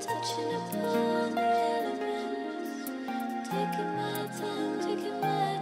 Touching upon the elements, taking my time, taking my.